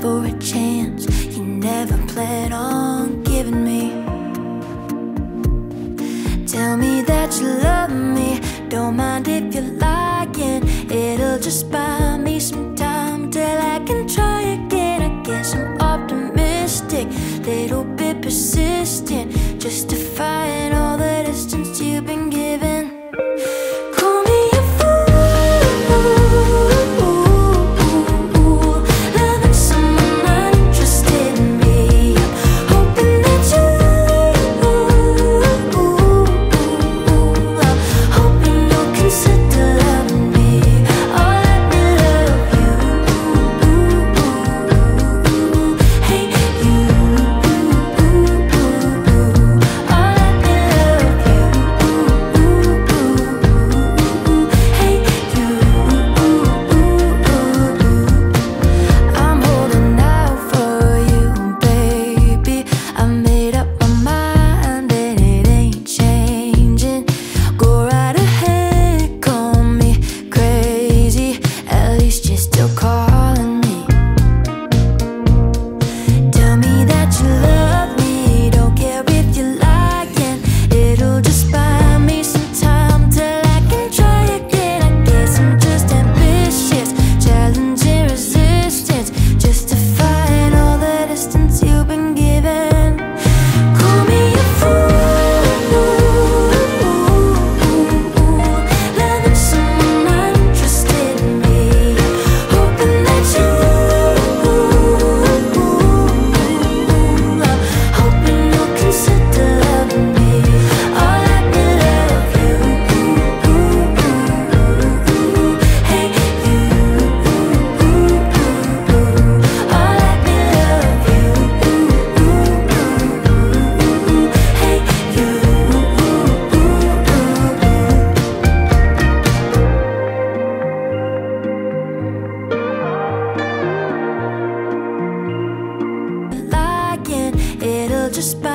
for a chance you never planned on giving me. Tell me that you love me, don't mind if you're lying. It'll just buy me some time till I can try again. I guess I'm optimistic, little bit persistent, just justifying all. Still calling just by